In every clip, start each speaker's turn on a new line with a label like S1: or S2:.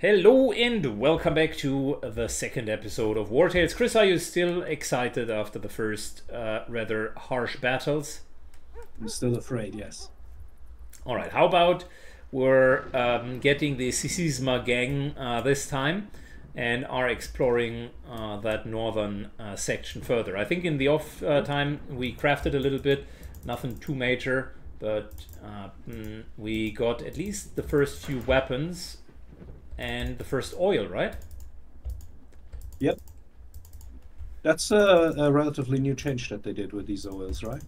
S1: Hello and welcome back to the second episode of Wartales. Chris, are you still excited after the first uh, rather harsh battles?
S2: I'm still afraid, yes.
S1: All right, how about we're um, getting the Sisisma gang uh, this time and are exploring uh, that northern uh, section further. I think in the off uh, time we crafted a little bit, nothing too major, but uh, mm, we got at least the first few weapons and the first oil, right?
S2: Yep. That's a, a relatively new change that they did with these oils, right?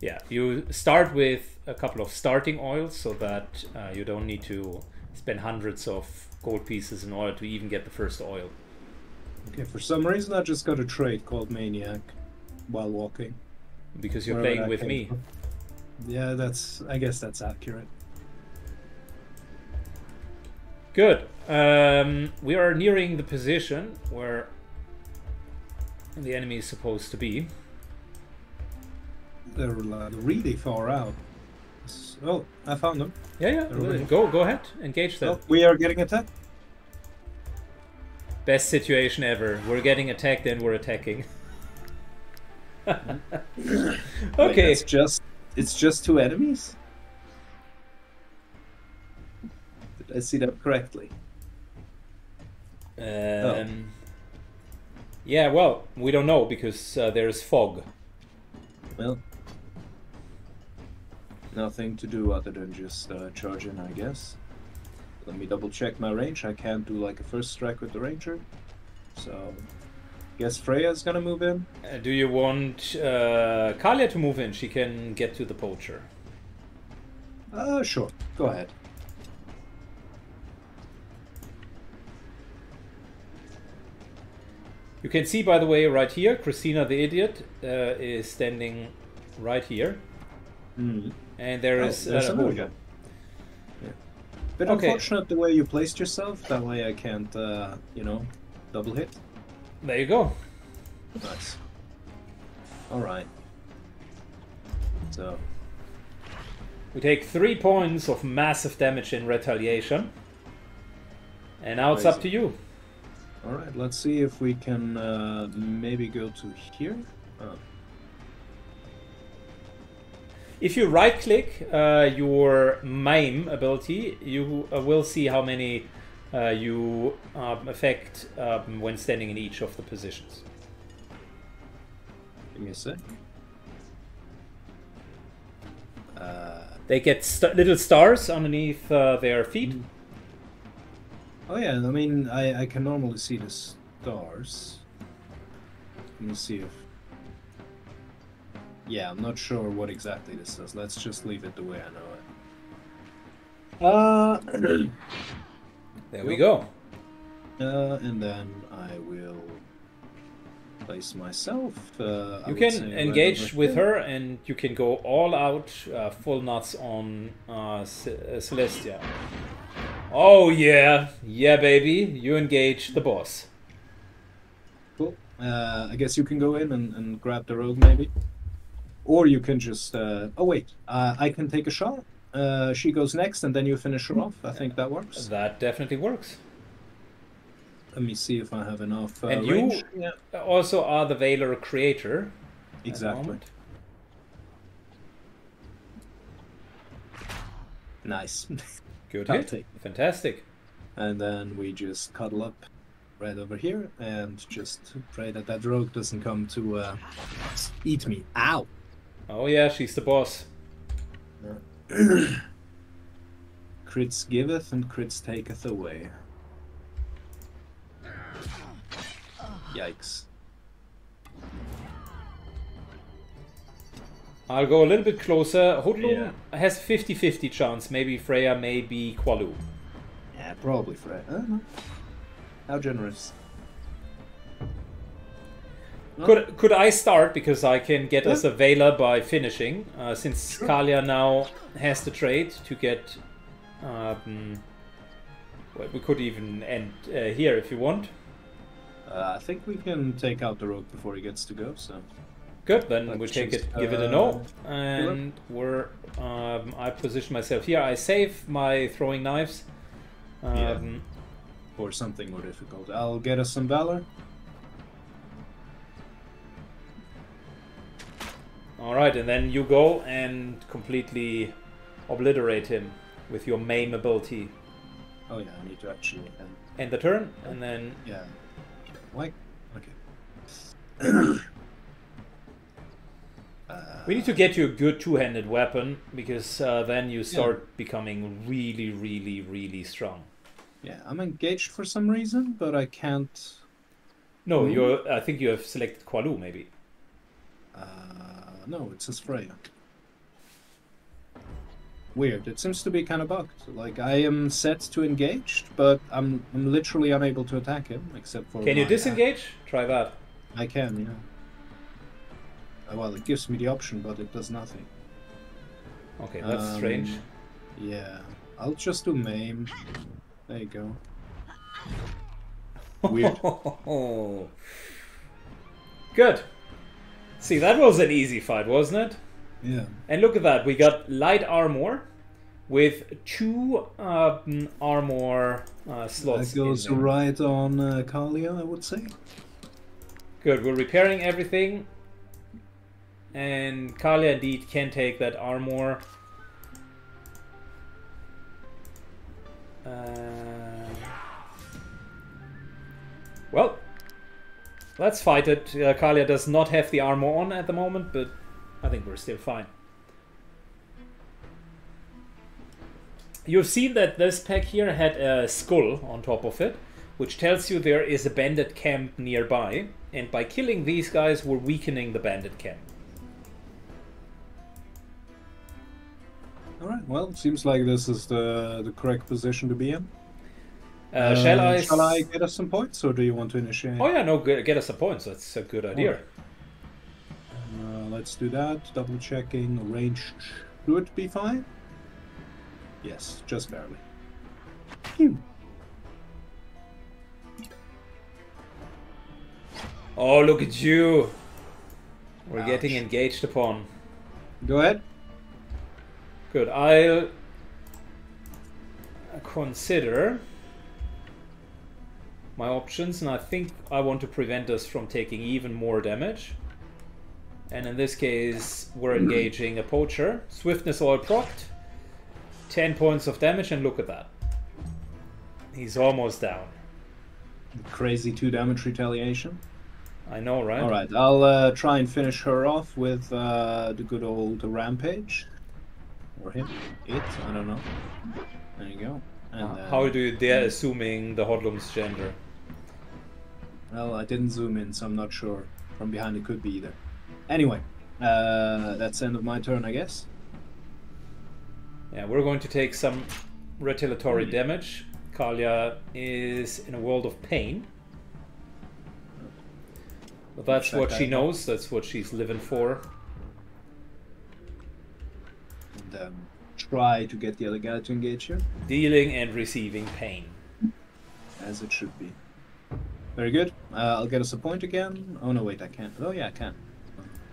S1: Yeah, you start with a couple of starting oils so that uh, you don't need to spend hundreds of gold pieces in order to even get the first oil.
S2: Okay, for some reason I just got a trade called Maniac while walking.
S1: Because you're
S2: Wherever
S1: playing with me.
S2: from. Yeah, that's. I guess that's accurate.
S1: Good. Um, we are nearing the position where the enemy is supposed to be.
S2: They're like really far out. Oh, I found them.
S1: Yeah, yeah.
S2: Really-
S1: Go, go ahead. Engage them.
S2: Oh, we are getting attacked.
S1: Best situation ever. We're getting attacked and we're attacking.
S2: Wait,
S1: okay.
S2: it's just. It's just two enemies. Did I see that correctly?
S1: Um, Yeah, well, we don't know because uh, there's fog.
S2: Well, nothing to do other than just uh, charge in, I guess. Let me double check my range. I can't do like a first strike with the ranger, so guess Freya's gonna move in.
S1: Uh, do you want uh, Kalia to move in? She can get to the poacher.
S2: Uh, sure. Go ahead.
S1: You can see, by the way, right here, Christina the idiot uh, is standing right here,
S2: Mm.
S1: and there
S2: Oh,
S1: is
S2: there's
S1: uh,
S2: another guy. Yeah. Bit
S1: Okay.
S2: unfortunate the way you placed yourself. That way I can't, uh, you know, double hit.
S1: There you go.
S2: Nice. All right. So
S1: We take three points of massive damage in retaliation, and now it's up to you.
S2: All right, let's see if we can uh, maybe go to here. Oh,
S1: If you right click uh, your mime ability, you uh, will see how many uh, you um, affect um, when standing in each of the positions.
S2: give me a sec. Uh,
S1: They get st- little stars underneath uh, their feet.
S2: Oh yeah, I mean, I, I can normally see the stars. Let me see if. Yeah, I'm not sure what exactly this is. Let's just leave it the way I know it. Uh,
S1: There we go.
S2: uh, and then I will place myself. Uh,
S1: You
S2: would
S1: can
S2: say right
S1: engage with
S2: here.
S1: her, and you can go all out, uh, full nuts on uh, Ce- uh, Celestia. Oh yeah, yeah, baby! You engage the boss.
S2: Cool. Uh, I guess you can go in and, and grab the rogue, maybe. Or you can just. Uh... Oh, wait. Uh, I can take a shot. Uh, she goes next, and then you finish her off. I think that works.
S1: That definitely works.
S2: Let me see if I have enough uh,
S1: And you-
S2: range.
S1: Also, are the Valor creator.
S2: exactly. Nice.
S1: Good
S2: I'll
S1: hit. Fantastic.
S2: and then we just cuddle up right over here and just pray that that rogue doesn't come to uh, eat me. Ow!
S1: Oh yeah, she's the boss.
S2: Crits giveth and crits taketh away. Yikes.
S1: I'll go a little bit closer. Hodlum
S2: Yeah.
S1: has 50-50 chance. Maybe Freya, maybe Qualu.
S2: Yeah, probably Freya. I don't know. How generous.
S1: Could could I start because I can get us
S2: Yeah.
S1: a Vela by finishing, uh, since
S2: Sure.
S1: Kalia now has the trade to get. Um, well, we could even end uh, here if you want.
S2: Uh, I think we can take out the rogue before he gets to go, so.
S1: Good, then
S2: Let's
S1: we take it, give it a
S2: uh,
S1: no, and we're. Um, I position myself here. I save my throwing knives. Um,
S2: Yeah. for something more difficult. I'll get us some valor.
S1: All right, and then you go and completely obliterate him with your maim ability.
S2: Oh yeah, I need to actually. Um,
S1: End the turn, and then
S2: yeah. Why? Okay. uh,
S1: we need to get you a good two-handed weapon because uh, then you start becoming really, really, really strong.
S2: yeah, I'm engaged for some reason, but I can't.
S1: No, you're. I think you have selected Kualu, maybe.
S2: Uh, no, it says Freya. Weird. It seems to be kind of bugged. Like I am set to engaged, but I'm I'm literally unable to attack him except for.
S1: Can you
S2: my-
S1: disengage? Try that.
S2: I can, yeah. Well, it gives me the option, but it does nothing.
S1: Okay, that's
S2: Um,
S1: strange.
S2: Yeah, I'll just do maim. There you go. Weird.
S1: Good. See, that was an easy fight, wasn't it?
S2: Yeah.
S1: And look at that, we got light armor with two um, armor uh, slots.
S2: That goes right on uh, Kalia, I would say.
S1: Good, we're repairing everything. And Kalia indeed can take that armor. Uh, well, let's fight it. Uh, Kalia does not have the armor on at the moment, but I think we're still fine. You've seen that this pack here had a skull on top of it, which tells you there is a bandit camp nearby, and by killing these guys, we're weakening the bandit camp.
S2: All right. Well, seems like this is the the correct position to be in.
S1: Uh, shall
S2: Um,
S1: I?
S2: Shall I get us some points, or do you want to initiate?
S1: Oh yeah, no, get, get us some points. That's a good idea.
S2: Uh, let's do that. Double checking. Range should be fine. Yes, just barely. Phew.
S1: Oh, look at you! We're
S2: Ouch.
S1: getting engaged upon.
S2: Go ahead.
S1: Good. I'll consider my options, and I think I want to prevent us from taking even more damage. And in this case, we're engaging a poacher. Swiftness all procced. 10 points of damage, and look at that. He's almost down.
S2: Crazy two damage retaliation.
S1: I know, right?
S2: All right, I'll uh, try and finish her off with uh, the good old rampage, or him, it. I don't know. There you go. And
S1: Uh, How do you dare assuming the Hodlum's gender?
S2: Well, I didn't zoom in, so I'm not sure. From behind, it could be either. Anyway, uh, that's the end of my turn, I guess.
S1: Yeah, we're going to take some retaliatory damage. Kalia is in a world of pain. But that's what she knows, that's what she's living for.
S2: And um, try to get the other guy to engage you,
S1: Dealing and receiving pain.
S2: as it should be. Very good. Uh, I'll get us a point again. Oh no, wait, I can't. Oh yeah, I can.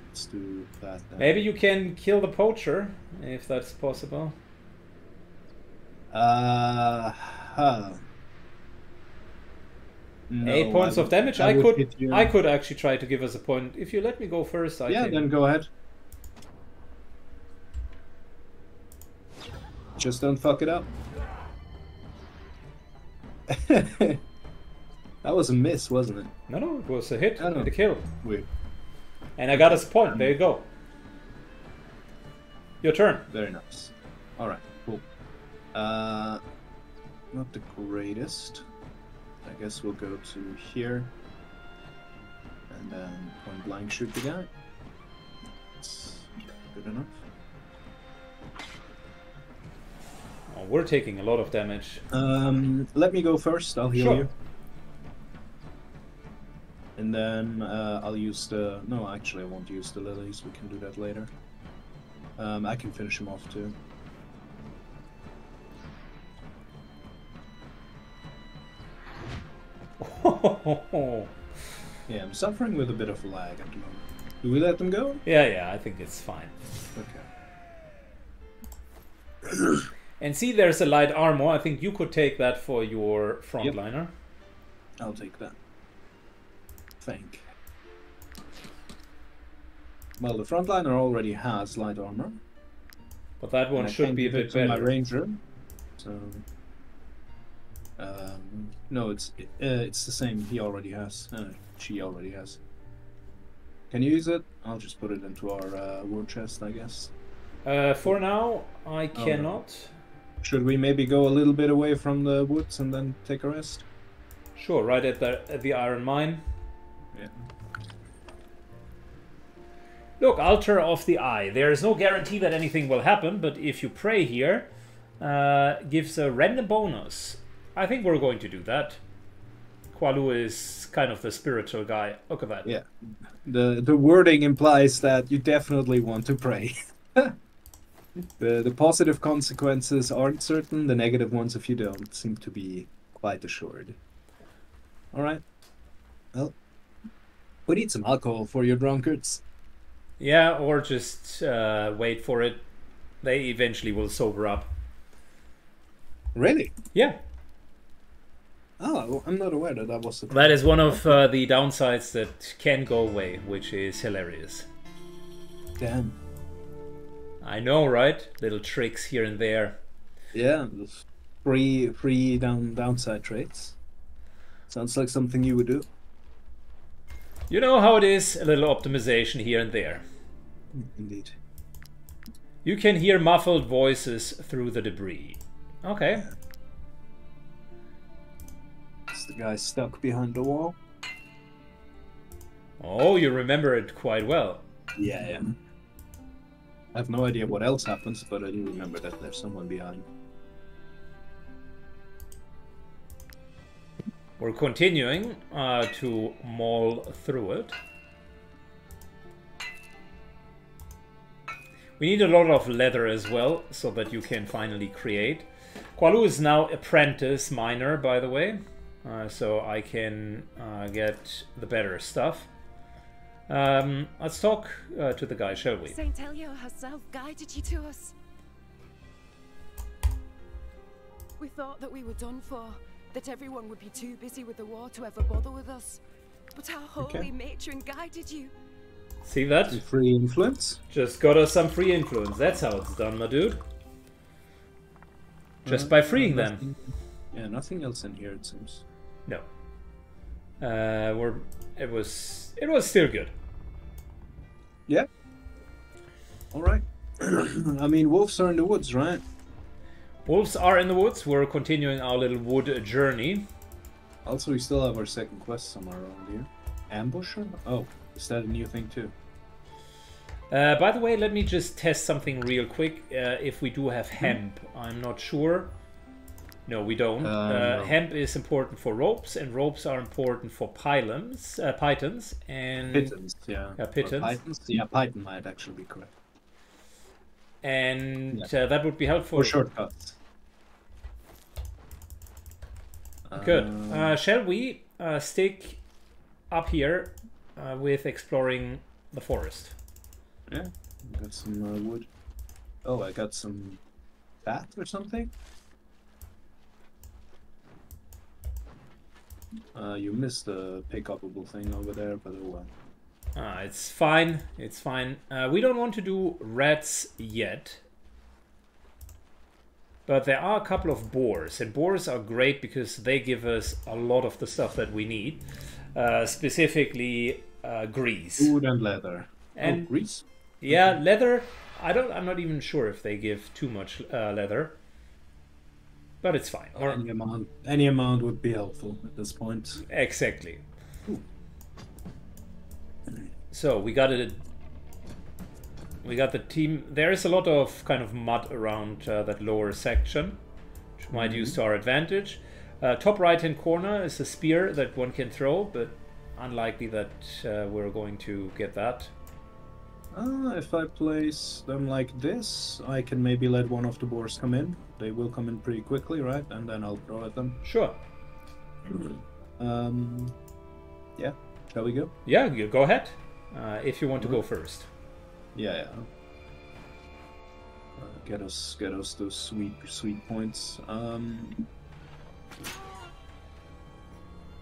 S2: Let's do that. Then.
S1: Maybe you can kill the poacher, if that's possible.
S2: Uh, huh. No,
S1: Eight points of damage.
S2: I
S1: I, could. I could actually try to give us a point. If you let me go first, I
S2: yeah,
S1: think.
S2: then go ahead. Just don't fuck it up. that was a miss, wasn't it?
S1: No, no, it was a hit and a kill.
S2: Weird.
S1: And I got us a point. There you go. Your turn.
S2: Very nice. All right, cool. Uh, not the greatest. I guess we'll go to here, and then point blank shoot the guy. That's good enough.
S1: Oh, we're taking a lot of damage.
S2: Um, let me go first. I'll heal
S1: Sure.
S2: you. And then uh, I'll use the. No, actually, I won't use the lilies. We can do that later. Um, I can finish him off too. Yeah, I'm suffering with a bit of lag at the moment. Do we let them go?
S1: yeah, yeah, I think it's fine.
S2: Okay.
S1: And see, there's a light armor. I think you could take that for your
S2: Yep.
S1: frontliner.
S2: I'll take that. Think. Well, the frontliner already has light armor.
S1: But that one
S2: and
S1: should be a
S2: give it
S1: bit
S2: to My
S1: better.
S2: ranger. So. Um, no, it's uh, it's the same. He already has. Uh, she already has. Can you use it? I'll just put it into our uh, war chest, I guess.
S1: Uh, for now, I
S2: Oh, no. Should we maybe go a little bit away from the woods and then take a rest?
S1: Sure, right at the at the iron mine.
S2: Yeah.
S1: Look, altar of the eye. There is no guarantee that anything will happen, but if you pray here, uh, gives a random bonus. I think we're going to do that. Kualu is kind of the spiritual guy. Look at that.
S2: Yeah. The the wording implies that you definitely want to pray. the the positive consequences aren't certain. The negative ones, if you don't, seem to be quite assured. All right. Well, we need some alcohol for your drunkards.
S1: Yeah, or just uh, wait for it. They eventually will sober up.
S2: Really?
S1: Yeah,
S2: Oh, I'm not aware that that was the.
S1: that is one of uh, the downsides that can go away, which is hilarious.
S2: Damn.
S1: I know, right? Little tricks here and there.
S2: Yeah. Free free down downside trades. Sounds like something you would do.
S1: You know how it is, a little optimization here and there.
S2: Indeed.
S1: You can hear muffled voices through the debris. Okay.
S2: Is the guy stuck behind the wall?
S1: Oh, you remember it quite well.
S2: Yeah, yeah. I have no idea what else happens, but I do remember that there's someone behind.
S1: We're continuing uh, to maul through it. We need a lot of leather as well, so that you can finally create. Kualu is now apprentice miner, by the way, uh, so I can uh, get the better stuff. Um, let's talk uh, to the guy, shall we?
S3: Saint Elia herself guided you to us. We thought that we were done for, that everyone would be too busy with the war to ever bother with us. But our holy
S2: Okay.
S3: matron guided you.
S1: See that?
S2: Free influence?
S1: Just got us some free influence. That's how it's done, my dude. Just by freeing them.
S2: Nothing- Yeah, nothing else in here, it seems.
S1: No. Uh, we're. It was. It was still good.
S2: Yeah. Alright. I mean, wolves are in the woods, right?
S1: Wolves are in the woods. We're continuing our little wood journey.
S2: Also, we still have our second quest somewhere around here. Ambusher? Oh, is that a new thing too?
S1: Uh, by the way, let me just test something real quick. Uh, if we do have hemp, I'm not sure. No, we don't.
S2: Uh,
S1: Uh,
S2: no.
S1: Hemp is important for ropes, and ropes are important for pylons, uh, pythons, and
S2: Pitons, yeah.
S1: Yeah, pitons.
S2: Pythons? Yeah, Python might actually be correct.
S1: and uh, that would be helpful.
S2: For shortcuts.
S1: Good.
S2: Uh,
S1: Uh, shall we uh, stick up here uh, with exploring the forest?
S2: Yeah, I got some uh, wood. Oh, I got some fat or something. Uh, you missed the pick-upable thing over there, but oh well.
S1: Uh, it's fine. It's fine. Uh, we don't want to do rats yet. But there are a couple of boars, and boars are great because they give us a lot of the stuff that we need. Uh, specifically, uh, grease.
S2: Food and leather.
S1: And-
S2: oh, grease.
S1: Yeah, leather. I don't. I'm not even sure if they give too much uh, leather, but it's fine. Or
S2: Any amount, any amount would be helpful at this point.
S1: exactly. So we got it. We got the team. There is a lot of kind of mud around uh, that lower section, which we might use to our advantage. Uh, top right hand corner is a spear that one can throw, but unlikely that uh, we're going to get that.
S2: Uh, if I place them like this, I can maybe let one of the boars come in. They will come in pretty quickly, right? And then I'll throw at them.
S1: Sure.
S2: Um, yeah. Shall we go?
S1: Yeah, you go ahead. Uh, if you want to go first.
S2: Yeah, yeah. get us get us those sweet sweet points. Um,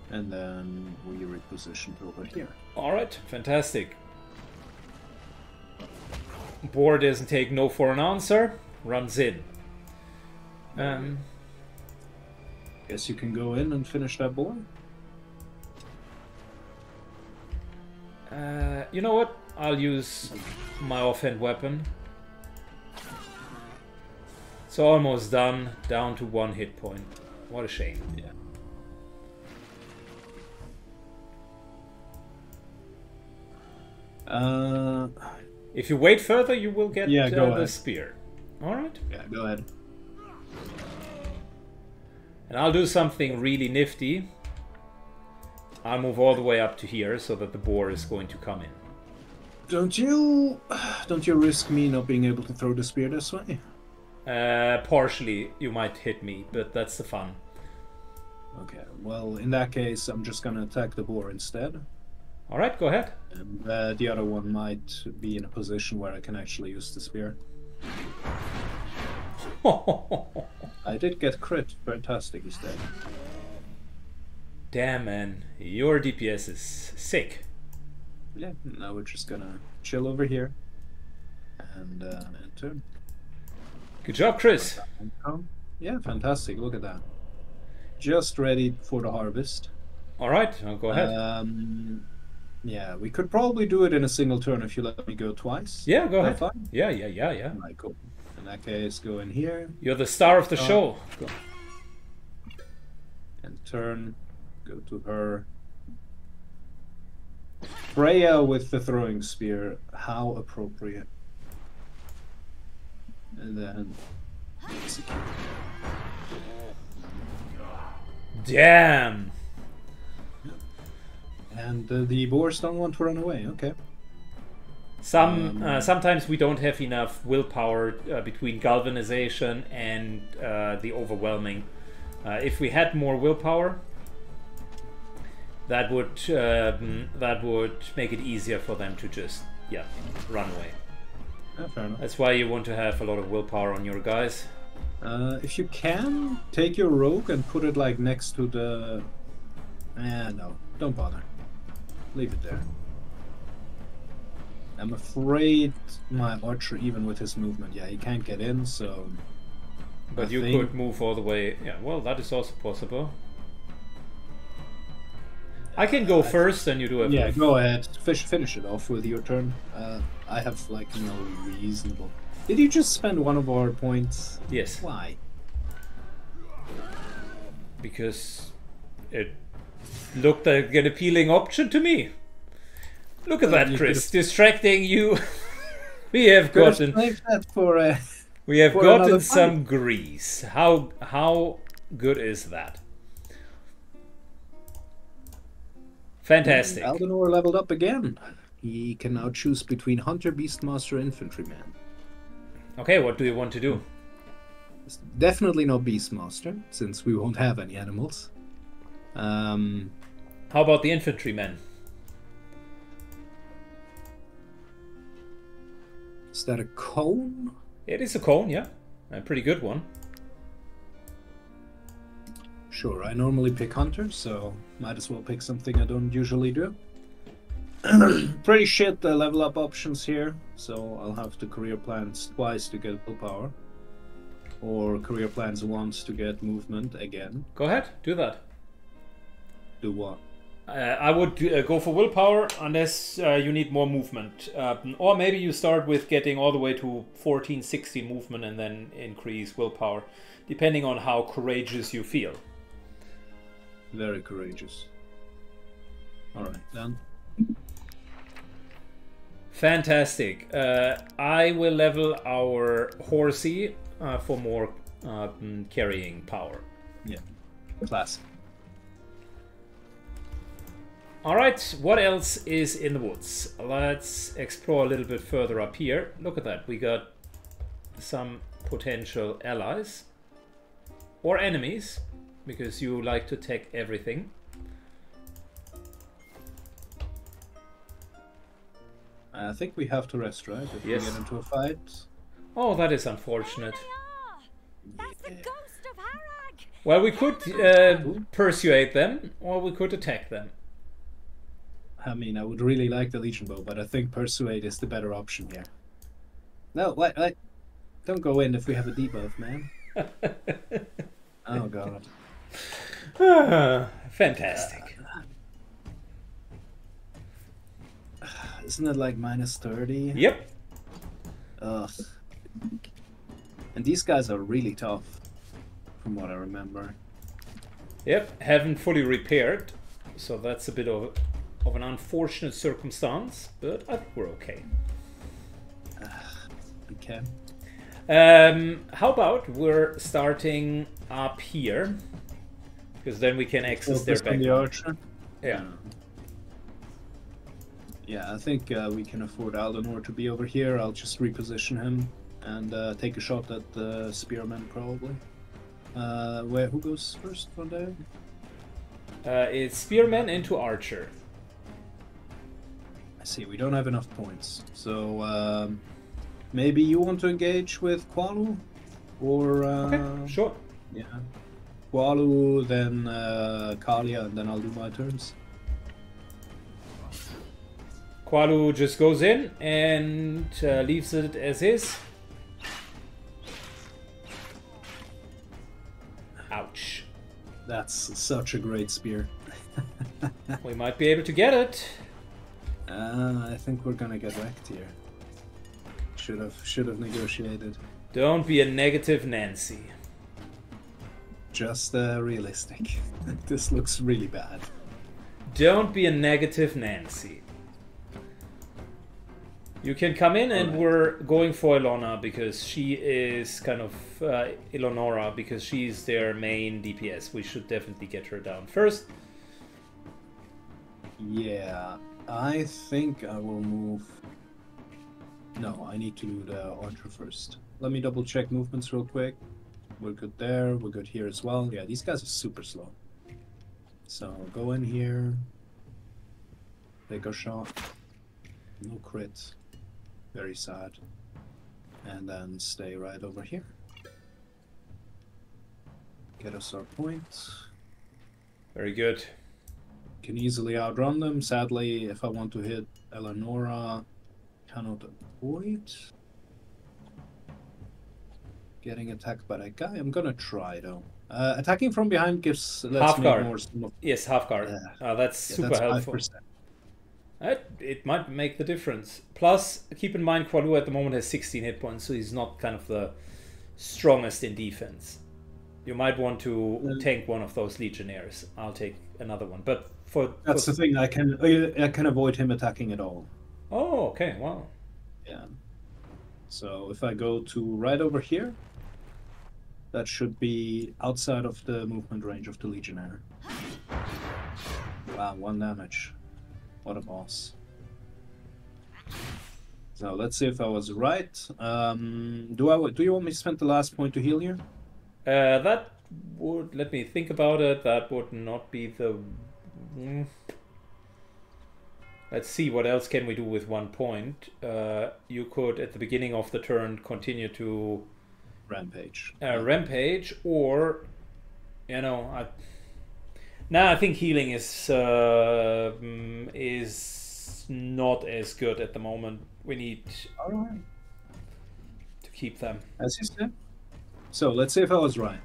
S2: and then we reposition over here.
S1: All right, fantastic. Boar doesn't take no for an answer. Runs in. Um,
S2: Guess you can go in and finish that boy.
S1: uh, you know what? I'll use my offhand weapon. It's almost done. Down to one hit point. What a shame.
S2: Yeah. Uh,
S1: If you wait further, you will get
S2: Yeah, go
S1: uh, the
S2: ahead.
S1: spear. All right.
S2: yeah, go ahead.
S1: And I'll do something really nifty. I'll move all the way up to here so that the boar is going to come in.
S2: Don't you don't you risk me not being able to throw the spear this way?
S1: Uh, partially, you might hit me, but that's the fun.
S2: Okay. Well, in that case, I'm just gonna attack the boar instead,
S1: All right, go ahead.
S2: and uh, the other one might be in a position where I can actually use the spear. I did get crit. Fantastic, he's dead.
S1: Damn, man. Your DPS is sick.
S2: Yeah. Now we're just gonna chill over here, and uh, enter.
S1: Good job, Chris.
S2: Yeah, fantastic. Look at that. Just ready for the harvest.
S1: All right, I'll go ahead.
S2: Um, yeah, we could probably do it in a single turn if you let me go twice.
S1: yeah, go ahead.
S2: fine?
S1: Yeah, yeah, yeah, yeah.
S2: Right, cool. In that case, go in here
S1: You're the star of the
S2: Oh.
S1: show. Go.
S2: and turn. Go to her. Freya with the throwing spear. How appropriate. And then execute.
S1: Damn.
S2: And uh, the boars don't want to run away. Okay.
S1: Some
S2: Um,
S1: uh, sometimes we don't have enough willpower uh, between galvanization and uh, the overwhelming. Uh, if we had more willpower, that would um, that would make it easier for them to just yeah run away.
S2: Yeah.
S1: That's why you want to have a lot of willpower on your guys.
S2: Uh, if you can, take your rogue and put it like next to the. Eh, no, don't bother. Leave it there. I'm afraid my archer, even with his movement, yeah, he can't get in, so.
S1: But
S2: I
S1: you
S2: think-
S1: could move all the way. Yeah, well, that is also possible. I can go first, and you do it.
S2: Yeah, go ahead. Fish, finish it off with your turn. Uh, I have, like, no reasonable. Did you just spend one of our points?
S1: Yes,
S2: Why?
S1: because it looked like an appealing option to me. Look at that, Chris, distracting you. we have gotten
S2: for. Uh,
S1: we have gotten some grease. How how good is that? Fantastic.
S2: Aldenor leveled up again. He can now choose between Hunter, Beastmaster, Infantryman.
S1: Okay, what do you want to do?
S2: It's definitely not Beastmaster, since we won't have any animals. Um,
S1: How about the infantrymen?
S2: is that a cone?
S1: It is a cone, yeah, a pretty good one.
S2: Sure, I normally pick hunters, so might as well pick something I don't usually do. Pretty shit the level up options here, so I'll have to career plans twice to get willpower. Or career plans once to get movement again.
S1: Go ahead, do that.
S2: Do what?
S1: Uh, I would uh, go for willpower unless uh, you need more movement. Um, or maybe you start with getting all the way to 14, 16 movement and then increase willpower, depending on how courageous you feel.
S2: Very courageous. Alright, then.
S1: Fantastic. Uh, I will level our horsey uh, for more uh, mm, carrying power.
S2: Yeah. Classic.
S1: All right, what else is in the woods? Let's explore a little bit further up here. Look at that. We got some potential allies or enemies because you like to take everything.
S2: I think we have to rest, right? If
S1: Yes.
S2: we get into a fight.
S1: Oh, that is unfortunate.
S4: That's the ghost of Harag.
S1: Well, we could uh, persuade them, or we could attack them.
S2: I mean, I would really like the Legion Bow, but I think Persuade is the better option here. No, what? what? Don't go in if we have a debuff, man. oh god.
S1: Ah, Fantastic.
S2: Isn't it like minus 30?
S1: Yep.
S2: Ugh. And these guys are really tough, from what I remember.
S1: Yep. Haven't fully repaired, so that's a bit of of an unfortunate circumstance, but I think we're okay.
S2: Okay.
S1: Um, how about we're starting up here, because then we can access their
S2: Focus
S1: back.
S2: the archer.
S1: Yeah.
S2: Yeah, I think uh, we can afford Aldenor to be over here. I'll just reposition him and uh, take a shot at the spearman, probably. Uh, where who goes first from there?
S1: Uh, it's spearman into archer.
S2: See. We don't have enough points, so um, maybe you want to engage with Qualu, or uh,
S1: Okay, sure.
S2: yeah, Qualu, then uh, Kalia, and then I'll do my turns.
S1: Qualu just goes in and uh, leaves it as is. Ouch.
S2: That's such a great spear.
S1: We might be able to get it.
S2: Uh, I think we're gonna get wrecked here. Should have should have negotiated.
S1: Don't be a negative Nancy.
S2: Just uh, realistic. this looks really bad.
S1: Don't be a negative Nancy. You can come in and
S2: Alright.
S1: we're going for Ilona because she is kind of uh, Ilonora because she's their main DPS. We should definitely get her down first.
S2: Yeah, I think I will move. No, I need to do the archer first. Let me double check movements real quick. We're good there. We're good here as well. Yeah, these guys are super slow. So go in here. Take a shot. No crit. Very sad. And then stay right over here. Get us our point.
S1: Very good.
S2: Can easily outrun them. Sadly, if I want to hit Eleonora, cannot avoid getting attacked by that guy. I'm gonna try though. Uh, attacking from behind gives lets
S1: Half
S2: me
S1: guard.
S2: more.
S1: Yes, half guard.
S2: Yeah.
S1: Uh, that's
S2: yeah,
S1: super
S2: that's
S1: helpful.
S2: 5%.
S1: It, it might make the difference. Plus, keep in mind, Qualu at the moment has 16 hit points, so he's not kind of the strongest in defense. You might want to tank one of those legionnaires. I'll take another one. But for,
S2: That's
S1: for
S2: the thing. I can I can avoid him attacking at all.
S1: oh, okay, wow.
S2: Yeah. So if I go to right over here, that should be outside of the movement range of the Legionnaire. Wow, one damage. What a boss. So let's see if I was right. Um, do I? Do you want me to spend the last point to heal here?
S1: Uh, that would let me think about it. That would not be the. Mm. Let's see what else can we do with one point. Uh, you could at the beginning of the turn continue to
S2: Rampage.
S1: uh, rampage, or you know, I. Nah, I think healing is uh, mm, is not as good at the moment. We need
S2: right.
S1: to keep them.
S2: As you said. So let's see if I was right.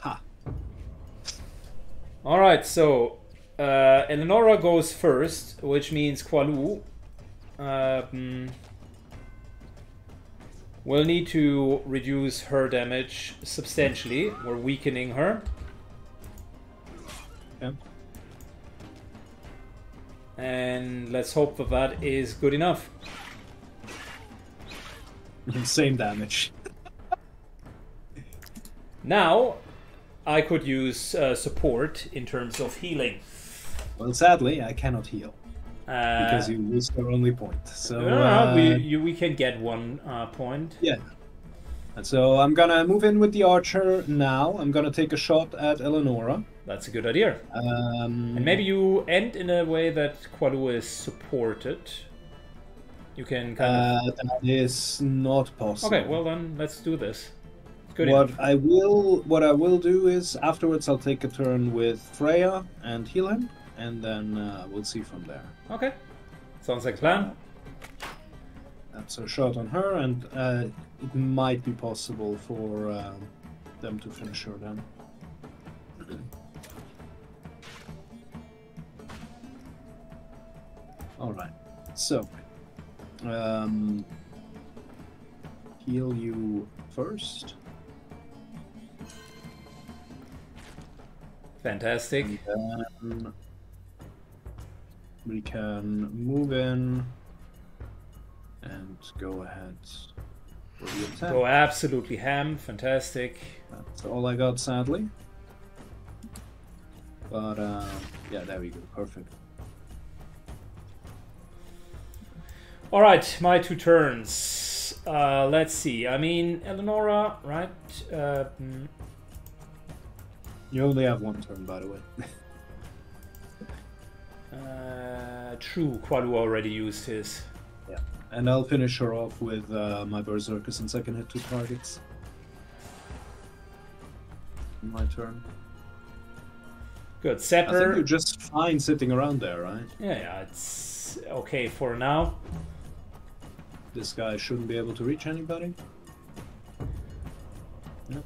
S2: Ha.
S1: All right, so uh, Eleonora goes first, which means Qualu um, will need to reduce her damage substantially. We're weakening her.
S2: Yeah.
S1: And let's hope that that is good enough.
S2: Same damage.
S1: Now, I could use uh, support in terms of healing.
S2: Well, sadly, I cannot heal
S1: Uh,
S2: because you lose your only point. So
S1: uh,
S2: uh,
S1: we you, we can get one uh, point.
S2: yeah. And so I'm gonna move in with the archer now. I'm gonna take a shot at Eleonora.
S1: That's a good idea.
S2: Um,
S1: And maybe you end in a way that Qualu is supported. You can kind of.
S2: Uh, that is not possible.
S1: Okay, well then let's do this. Good.
S2: What I will, what I will do is afterwards I'll take a turn with Freya and heal him, and then uh, we'll see from there.
S1: Okay. Sounds like a plan.
S2: That's a shot on her, and uh, it might be possible for um, them to finish her then. All right. So, um, heal you first.
S1: Fantastic.
S2: We can move in and go ahead for the attack.
S1: Go absolutely ham. Fantastic.
S2: That's all I got, sadly. But uh, yeah, there we go. Perfect.
S1: All right, my two turns. Uh, let's see. I mean, Eleonora, right? Uh, mm,
S2: You only have one turn, by the way.
S1: uh, true. Qualu already used his.
S2: yeah. And I'll finish her off with uh, my Berserker since I can hit two targets. My turn.
S1: Good.
S2: I think you're just fine sitting around there, right?
S1: Yeah, yeah, it's okay for now.
S2: This guy shouldn't be able to reach anybody. Yep.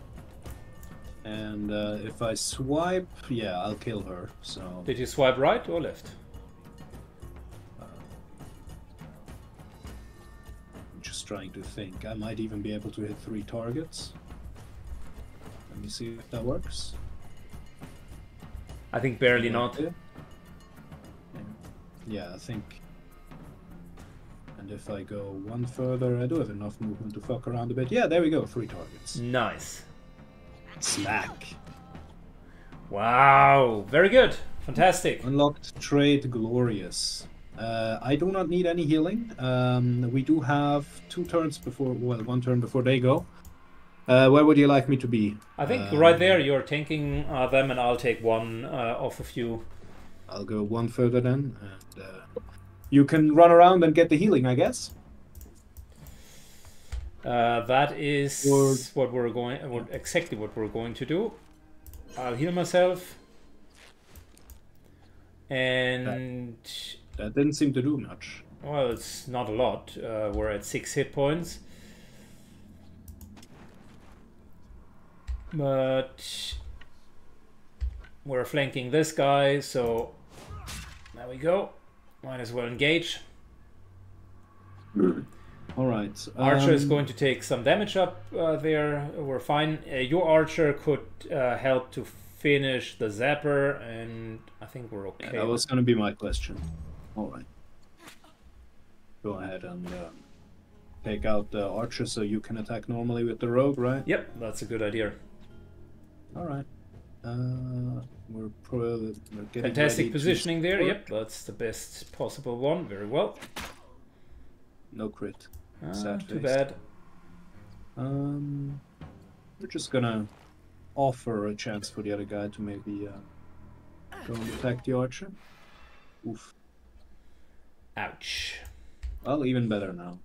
S2: And uh, if I swipe, yeah, I'll kill her. So
S1: Did you swipe right or left?
S2: Trying to think. I might even be able to hit three targets. Let me see if that works.
S1: I think barely not.
S2: Yeah. Yeah, I think. And if I go one further, I do have enough movement to fuck around a bit. Yeah, there we go. Three targets.
S1: Nice.
S2: Smack.
S1: Wow. Very good. Fantastic.
S2: Unlocked trade glorious. Uh, I do not need any healing. Um, we do have two turns before, well, one turn before they go. Uh, where would you like me to be?
S1: I think
S2: Um,
S1: right there you're tanking uh, them, and I'll take one uh, off of you.
S2: I'll go one further then, and uh, you can run around and get the healing, I guess.
S1: Uh, that is
S2: Or-
S1: what we're going, what, exactly what we're going to do. I'll heal myself, and
S2: That didn't seem to do much.
S1: well, it's not a lot. Uh, we're at six hit points, but we're flanking this guy, so there we go. Might as well engage.
S2: All right.
S1: Archer is
S2: um,
S1: going to take some damage up uh, there. We're fine. Uh, your archer could uh, help to finish the zapper, and I think we're okay.
S2: Yeah, that was going to be my question. All right. Go ahead and um, take out the archer so you can attack normally with the rogue, right?
S1: Yep, that's a good idea.
S2: All right. Uh, we're, pro- we're
S1: Fantastic positioning there. Yep, that's the best possible one. Very well.
S2: No crit.
S1: Ah,
S2: Sad
S1: too
S2: face.
S1: bad.
S2: Um, we're just gonna offer a chance for the other guy to maybe uh, go and attack the archer. Oof.
S1: Ouch.
S2: Well, even better now.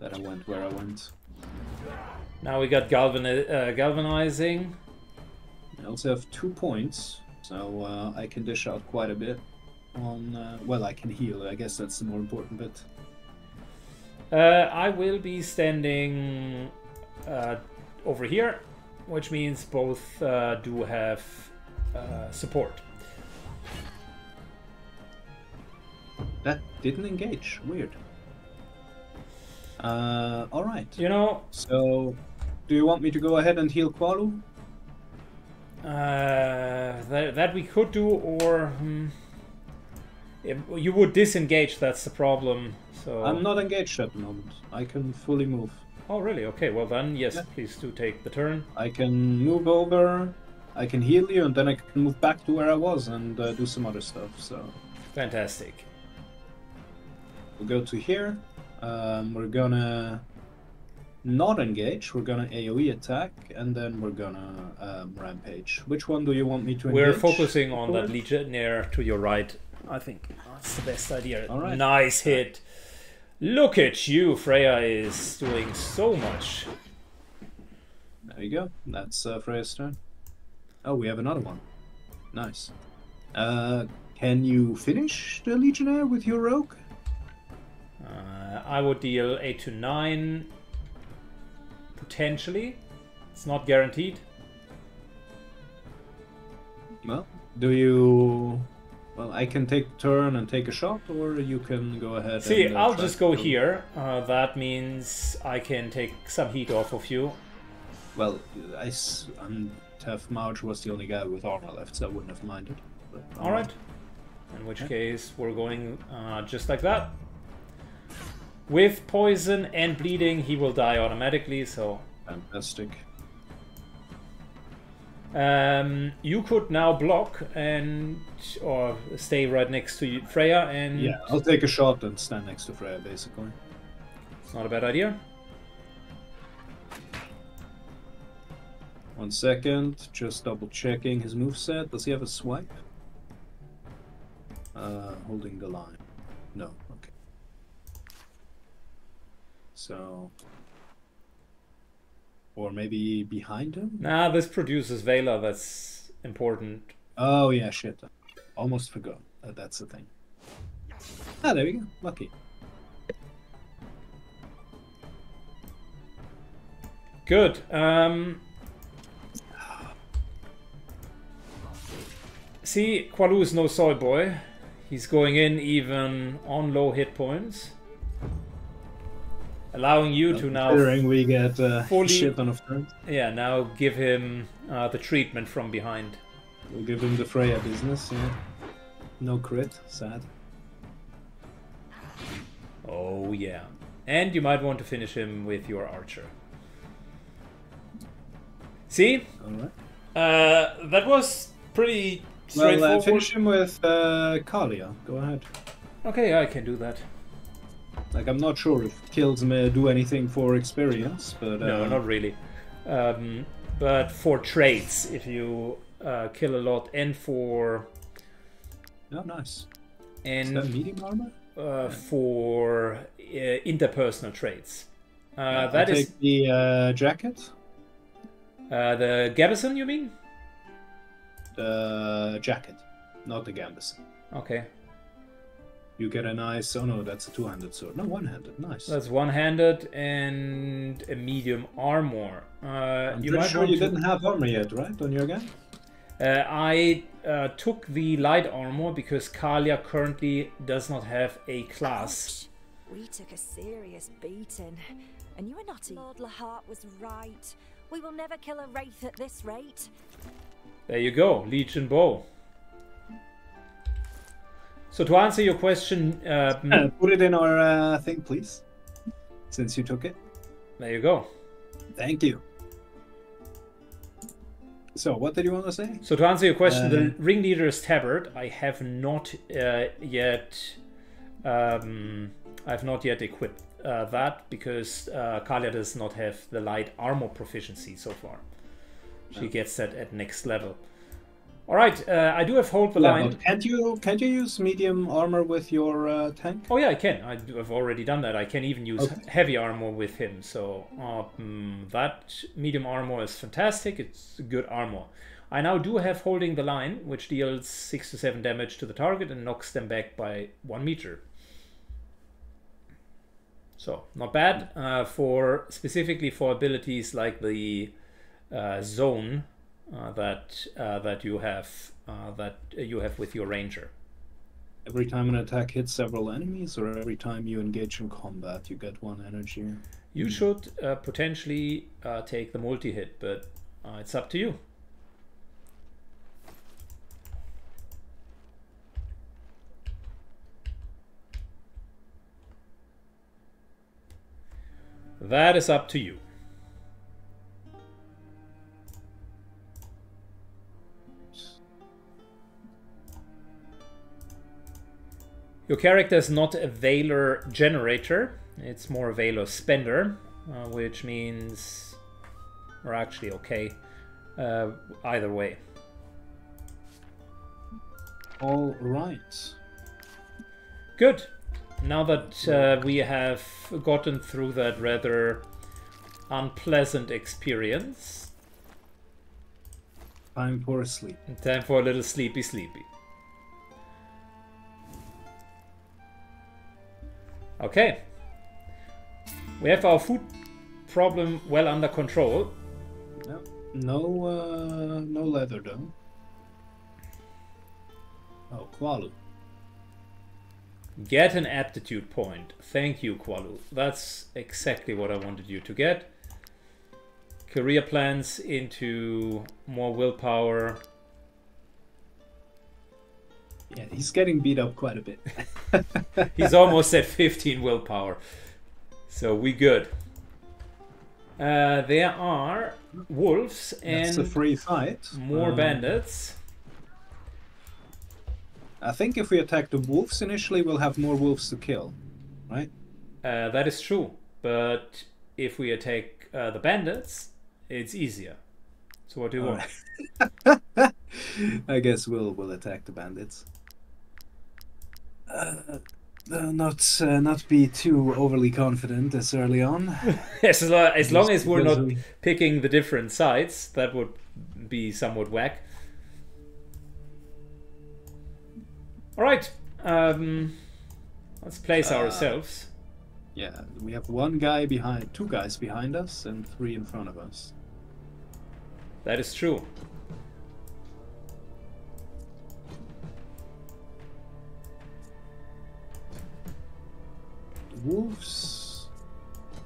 S2: That I went where I went.
S1: Now we got galvani- uh, galvanizing.
S2: I also have two points, so uh, I can dish out quite a bit. On uh, well, I can heal. I guess that's the more important bit.
S1: Uh, I will be standing uh, over here, which means both uh, do have uh, support.
S2: That didn't engage. Weird. Uh, all right.
S1: You know,
S2: So, do you want me to go ahead and heal Qualu?
S1: Uh, that, that we could do, or hmm, if you would disengage. That's the problem. So.
S2: I'm not engaged at the moment. I can fully move.
S1: Oh, really? Okay. Well then, yes.
S2: Yeah.
S1: Please do take the turn.
S2: I can move over. I can heal you, and then I can move back to where I was and uh, do some other stuff. So
S1: Fantastic.
S2: We'll go to here. Um, we're gonna not engage. We're gonna AOE attack, and then we're gonna um, rampage. Which one do you want me to engage?
S1: We're focusing on that legionnaire to your right. I think. That's the best idea.
S2: All right.
S1: Nice hit. Look at you. Freya is doing so much.
S2: There you go. That's uh, Freya's turn. Oh, we have another one. Nice. Uh, can you finish the Legionnaire with your rogue?
S1: Uh, I would deal 8 to 9. Potentially. It's not guaranteed.
S2: Well, do you? Well, I can take turn and take a shot, or you can go ahead.
S1: See,
S2: and, uh,
S1: I'll just go here. Uh, that means I can take some heat off of you.
S2: Well, I s- um, Tef March was the only guy with armor left, so I wouldn't have minded.
S1: Alright. In which case, we're going uh, just like that. With poison and bleeding, he will die automatically, so...
S2: Fantastic.
S1: Um, you could now block and... or stay right next to Freya, and...
S2: Yeah, I'll take a shot and stand next to Freya, basically.
S1: It's not a bad idea.
S2: One second, just double checking his moveset. Does he have a swipe? Uh, holding the line. No. So. Or maybe behind him?
S1: Nah, this produces Valor, that's important.
S2: Oh, yeah, shit. Almost forgot. Uh, that's the thing. Ah, there we go. Lucky.
S1: Good. Um, see, Qualu is no soy boy. He's going in even on low hit points. Allowing you to now,
S2: Considering we get uh,
S1: fully-
S2: shit on turns,
S1: yeah, now give him uh, the treatment from behind.
S2: we'll give him the Freya business, yeah. No crit, sad.
S1: Oh yeah, and you might want to finish him with your archer. See,
S2: Alright.
S1: uh, that was pretty
S2: Well,
S1: straightforward.
S2: uh, finish him with uh, Kalia. Go ahead.
S1: Okay, I can do that.
S2: Like, I'm not sure if kills may do anything for experience, but uh,
S1: No, not really. Um, but for traits, if you uh, kill a lot, and for
S2: No, nice.
S1: And
S2: medium armor?
S1: uh, for uh, interpersonal traits. Uh, that is
S2: the uh, jacket.
S1: uh, the gambeson, you mean?
S2: The jacket, not the gambus.
S1: Okay,
S2: You get a nice. Oh no, that's a two-handed sword. No, one-handed. Nice.
S1: that's one-handed and a medium armor. Uh,
S2: I'm
S1: you
S2: pretty
S1: might
S2: sure
S1: want
S2: you
S1: to-
S2: didn't have armor yet, right? On your gun?
S1: Uh, I uh, took the light armor because Kalia currently does not have a class.
S4: We took a serious beating. And you were naughty. Lord Lahart was right. We will never kill a wraith at this rate.
S1: There you go, Legion Bow. So to answer your question, uh,
S2: put it in our uh, thing, please. Since you took it.
S1: there you go.
S2: Thank you. So, what did you want to say?
S1: So to answer your question,
S2: Uh,
S1: the is tabard, I have not uh, yet, um, I've not yet equipped uh, that because uh, Kalia does not have the light armor proficiency so far. She
S2: Oh.
S1: gets that at next level. All right, uh, I do have hold the line.
S2: can't you can't you use medium armor with your uh, tank?
S1: Oh yeah, I can. I I've already done that. I can even use
S2: Okay.
S1: heavy armor with him. So uh, mm, that medium armor is fantastic. It's good armor. I now do have holding the line, which deals six to seven damage to the target and knocks them back by one meter. So not bad uh, for specifically for abilities like the uh, zone that uh, that you have uh, that you have with your ranger.
S2: Every time an attack hits several enemies, or every time you engage in combat, you get one energy.
S1: You should uh, potentially uh, take the multi hit, but uh, it's up to you. That is up to you. Your character is not a Valor generator, it's more a Valor spender, uh, which means. Or actually, okay. Uh, either way.
S2: All right.
S1: Good. Now that uh, we have gotten through that rather unpleasant experience,
S2: Time for a sleep.
S1: time for a little sleepy sleepy. Okay. We have our food problem well under control.
S2: No, no, uh, no leather though. Oh, Qualu.
S1: Get an aptitude point. Thank you, Qualu. That's exactly what I wanted you to get. Career plans into more willpower.
S2: Yeah, he's getting beat up quite a bit.
S1: He's almost at 15 willpower. So we good. Uh, there are wolves
S2: That's a
S1: and
S2: free fight.
S1: more
S2: Um,
S1: bandits.
S2: I think if we attack the wolves initially, we'll have more wolves to kill, right?
S1: Uh, that is true. But if we attack uh, the bandits, it's easier. So what do you want?
S2: Alright. I guess we'll we'll attack the bandits. Uh, uh, not uh, not be too overly confident as early on.
S1: as, lo- as long as we're not
S2: we-
S1: picking the different sides, that would be somewhat whack. All right, um, let's place
S2: Uh,
S1: ourselves.
S2: Yeah, we have one guy behind, two guys behind us, and three in front of us.
S1: That is true.
S2: Wolves.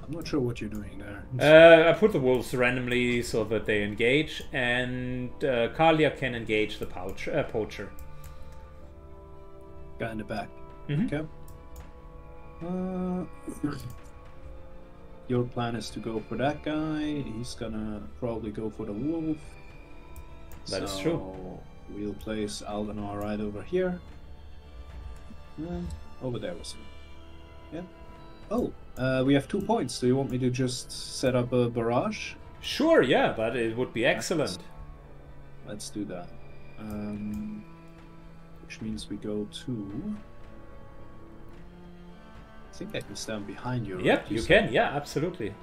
S2: I'm not sure what you're doing there.
S1: Uh, I put the wolves randomly so that they engage, and uh, Kalia can engage the pouch, uh, poacher.
S2: Guy in the back.
S1: Mhm.
S2: Okay. Uh, your plan is to go for that guy. He's gonna probably go for the wolf.
S1: That is
S2: so
S1: true.
S2: We'll place Aldenar right over here. Uh, over there was him. Oh, uh, we have two points. Do you want me to just set up a barrage?
S1: Sure, yeah, but it would be excellent.
S2: Let's do that. Um, which means we go to. I think I can stand behind you.
S1: Yep,
S2: right?
S1: you
S2: said-
S1: can. Yeah, absolutely.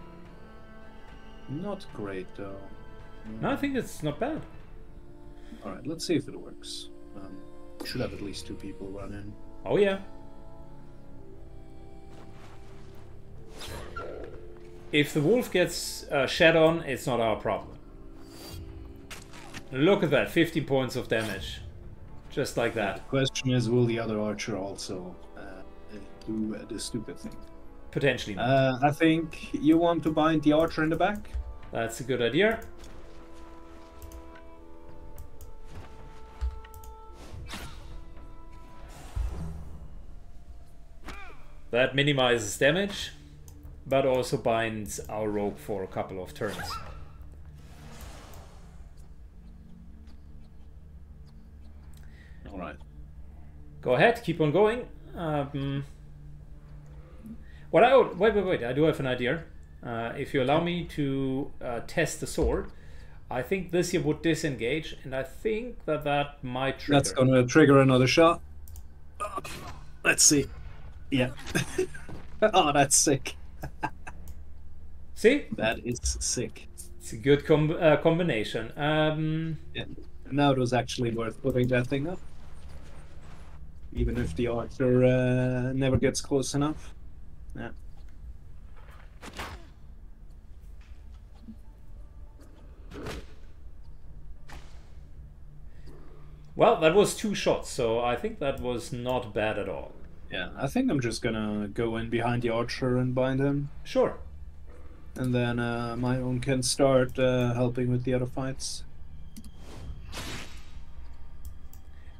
S2: Not great though.
S1: No, I think it's not bad.
S2: All right, let's see if it works. Um, should have at least two people run in.
S1: Oh yeah. If the wolf gets uh, shed on, it's not our problem. Look at that, 15 points of damage. Just like that.
S2: Question is, will the other archer also uh, do uh, the stupid thing?
S1: Potentially not.
S2: Uh, I think you want to bind the archer in the back.
S1: That's a good idea. That minimizes damage, but also binds our rogue for a couple of turns.
S2: All right.
S1: Go ahead, keep on going. Um, what I would, wait, wait, wait. I do have an idea. Uh, if you allow me to uh, test the sword, I think this here would disengage, and I think that that might trigger.
S2: That's gonna trigger another shot. Let's see. Yeah. oh, that's sick.
S1: See,
S2: That is sick.
S1: it's a good com- uh, combination. Um,
S2: Yeah. Now it was actually worth putting that thing up. Even if the archer uh, never gets close enough. Yeah.
S1: well, that was two shots, so I think that was not bad at all.
S2: Yeah, I think I'm just gonna go in behind the archer and bind him.
S1: Sure.
S2: And then uh, my own can start uh, helping with the other fights.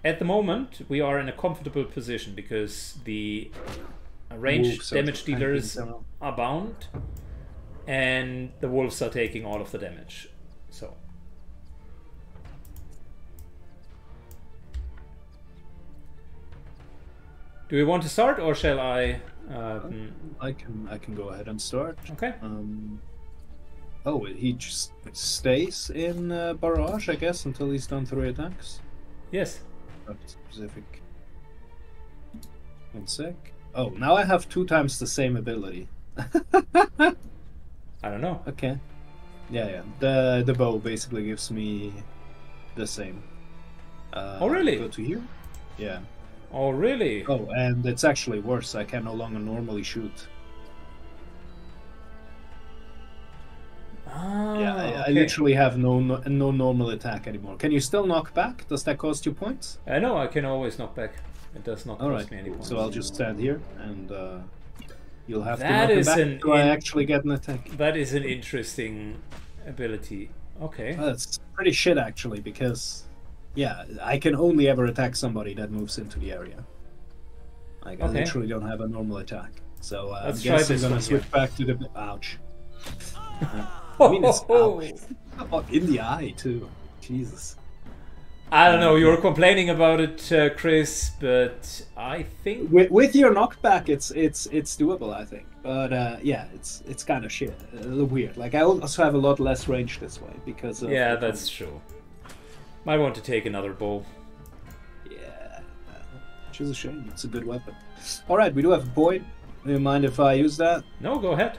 S1: At the moment, we are in a comfortable position because the ranged
S2: Wolves
S1: damage dealers are bound, and the wolves are taking all of the damage. Do we want to start, or shall I? Um,
S2: I can I can go ahead and start.
S1: okay.
S2: Um, oh, he just stays in uh, barrage, I guess, until he's done three attacks.
S1: Yes.
S2: Not specific. One sec. Oh, now I have two times the same ability.
S1: I don't know.
S2: Okay. Yeah, yeah. The the bow basically gives me the same. Uh,
S1: Oh, really?
S2: Go to here. Yeah.
S1: Oh, really?
S2: Oh, and it's actually worse. I can no longer normally shoot.
S1: Ah,
S2: yeah, I, I literally have no, no no normal attack anymore. Can you still knock back? Does that cost you points?
S1: Uh, no, I can always knock back. It does not cost
S2: All right.
S1: me any points.
S2: So I'll just stand here, and uh, you'll have
S1: That
S2: to knock
S1: is
S2: back
S1: an
S2: till I actually get an attack.
S1: That is an interesting ability. Okay.
S2: Well, that's pretty shit actually, because yeah, I can only ever attack somebody that moves into the area. Like I literally don't have a normal attack. So uh, I guess I'm gonna switch
S1: here.
S2: back to the ouch. I mean, it's
S1: Oh,
S2: ouch. In the eye too. Jesus.
S1: I don't know. You're complaining about it, uh, Chris, but I think
S2: With, with your knockback, it's it's it's doable, I think. But uh, yeah, it's it's kind of shit, a little weird. Like I also have a lot less range this way because of
S1: yeah, that's true. Might want to take another bow.
S2: Yeah, which is a shame. It's a good weapon. All right, we do have a point. Do you mind if I use that?
S1: No, go ahead.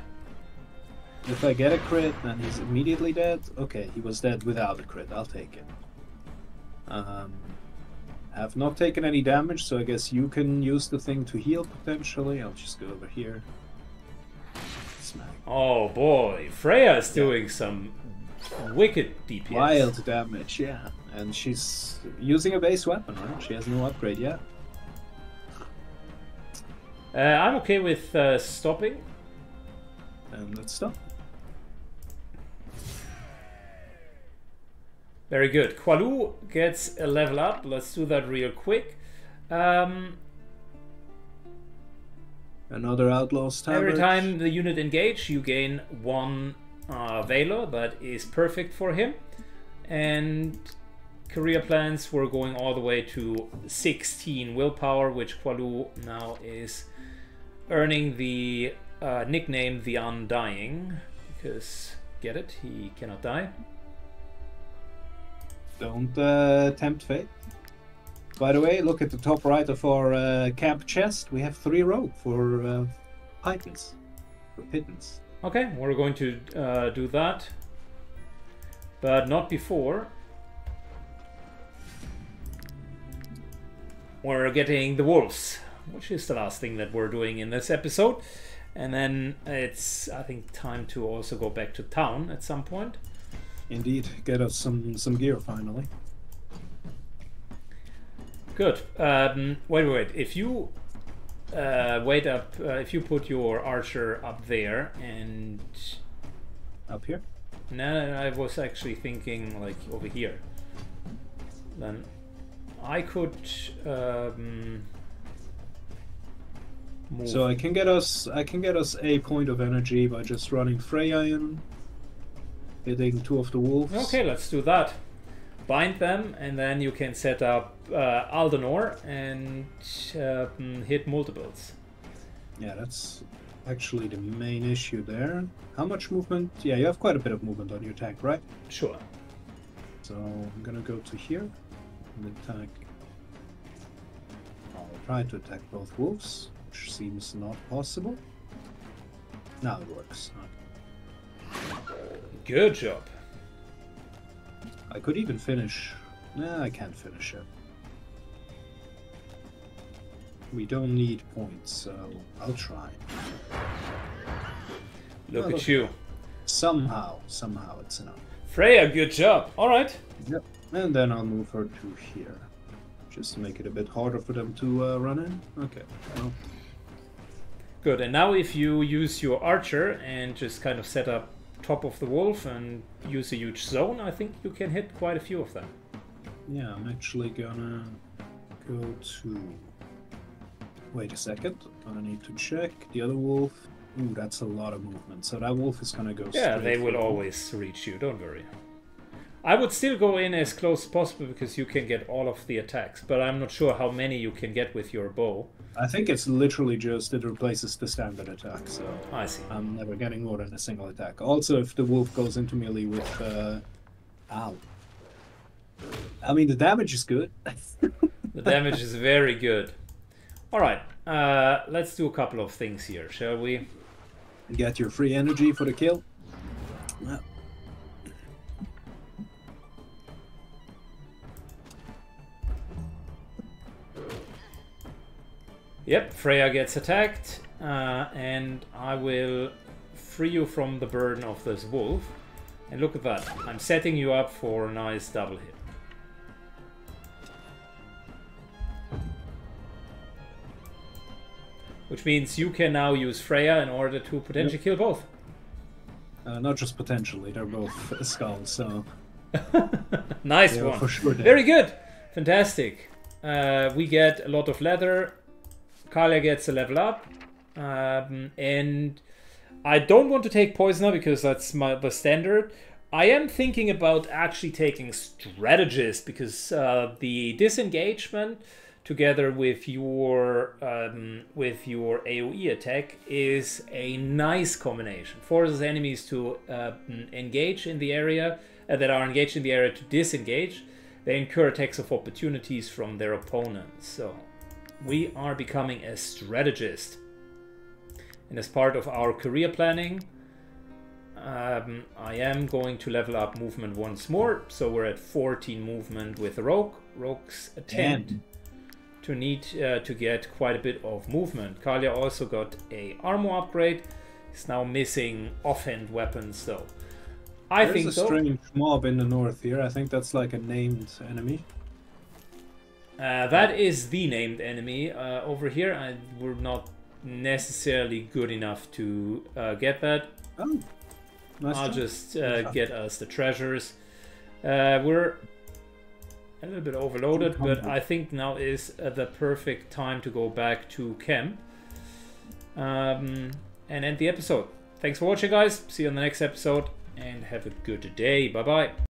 S2: If I get a crit, then he's immediately dead. Okay, he was dead without a crit. I'll take it. Um, have not taken any damage, so I guess you can use the thing to heal potentially. I'll just go over here. Smack.
S1: Oh boy, Freya is doing some wicked DPS.
S2: Wild damage, yeah. And she's using a base weapon, right? She has no upgrade yet.
S1: Uh, I'm okay with uh, stopping.
S2: And let's stop.
S1: Very good. Qualu gets a level up. Let's do that real quick. Um,
S2: Another outlaw standard.
S1: every time the unit engage, you gain one uh, Valor. That is perfect for him. And career plans were going all the way to 16 willpower, which Qualu now is earning the uh, nickname the Undying. Because, get it? He cannot die.
S2: Don't uh, tempt fate. By the way, look at the top right of our uh, camp chest. We have three rogue for uh, pythons. For pittance.
S1: Okay, we're going to uh, do that, but not before. We're getting the wolves, which is the last thing that we're doing in this episode, and then it's I think time to also go back to town at some point.
S2: Indeed, get us some some gear finally.
S1: Good. Um, wait, wait. If you uh, wait up, uh, if you put your archer up there, and
S2: Up here.
S1: No, I was actually thinking like over here. Then I could um.
S2: So I can get us I can get us a point of energy by just running Freya in, hitting two of the wolves.
S1: okay, let's do that. Bind them, and then you can set up uh, Aldenor and um, hit multiples.
S2: Yeah, that's actually the main issue there. How much movement? Yeah, you have quite a bit of movement on your tank, right?
S1: Sure.
S2: So I'm gonna go to here attack. I'll try to attack both wolves, which seems not possible. Now it works.
S1: Good job.
S2: I could even finish. Nah, I can't finish it. We don't need points, so I'll try.
S1: Look at
S2: look.
S1: you.
S2: Somehow, somehow it's enough.
S1: Freya, good job. All right.
S2: Yep. And then I'll move her to here. Just to make it a bit harder for them to uh, run in. Okay. Well,
S1: Good. And now if you use your archer and just kind of set up top of the wolf and use a huge zone, I think you can hit quite a few of them.
S2: yeah, I'm actually gonna go to. Wait a second. I need to check the other wolf. Ooh, that's a lot of movement. So that wolf is gonna go.
S1: Yeah, they will always reach you, don't worry. I would still go in as close as possible because you can get all of the attacks, but I'm not sure how many you can get with your bow.
S2: I think it's literally just it replaces the standard attack, so
S1: I see.
S2: I'm never getting more than a single attack. Also, if the wolf goes into melee with, uh, ow. I mean, the damage is good.
S1: The damage is very good. Alright, uh, let's do a couple of things here, shall we?
S2: Get your free energy for the kill. Yeah.
S1: Yep, Freya gets attacked, uh, and I will free you from the burden of this wolf. And look at that, I'm setting you up for a nice double hit. Which means you can now use Freya in order to potentially kill both.
S2: Uh, not just potentially, they're both skulls, so
S1: nice one.
S2: sure.
S1: Very good. Fantastic. Uh, we get a lot of leather. Kalia gets a level up. Um, and I don't want to take poisoner because that's my the standard. I am thinking about actually taking strategist because uh, the disengagement together with your um, with your AOE attack is a nice combination. Forces enemies to uh, engage in the area uh, that are engaged in the area to disengage. They incur attacks of opportunities from their opponents. So we are becoming a strategist. And as part of our career planning, um, I am going to level up movement once more. So we're at 14 movement with Rogue. Rogues attend
S2: And
S1: to need uh, to get quite a bit of movement. Kalia also got a armor upgrade. He's now missing offhand weapons though. I
S2: there's
S1: think
S2: a
S1: so.
S2: strange mob in the north here. I think that's like a named enemy.
S1: Uh, that is the named enemy uh, over here. I, we're not necessarily good enough to uh, get that.
S2: Oh, nice
S1: I'll
S2: job.
S1: just uh, get us the treasures. Uh, we're a little bit overloaded, but. I think now is uh, the perfect time to go back to camp um, and end the episode. Thanks for watching, guys. See you on the next episode, and have a good day. Bye bye.